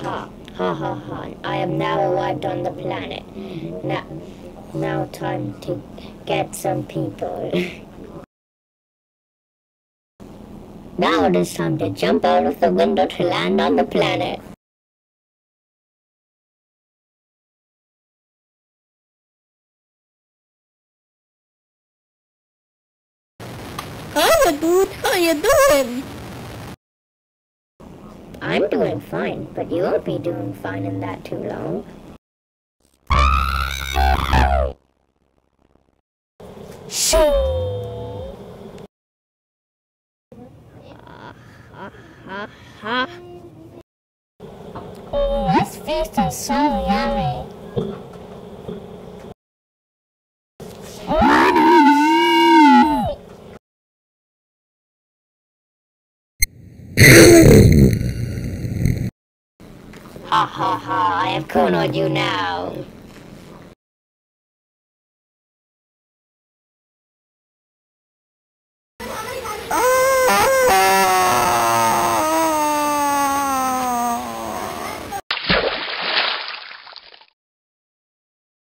Ha, ha ha ha. I am now arrived on the planet. Now, now time to get some people. now it is time to jump out of the window to land on the planet. Hiya, dude. How you doing? I'm doing fine, but you won't be doing fine in that too long. Ha ha. Oh, this feast is so yummy. Ha ha ha, I have cornered you now.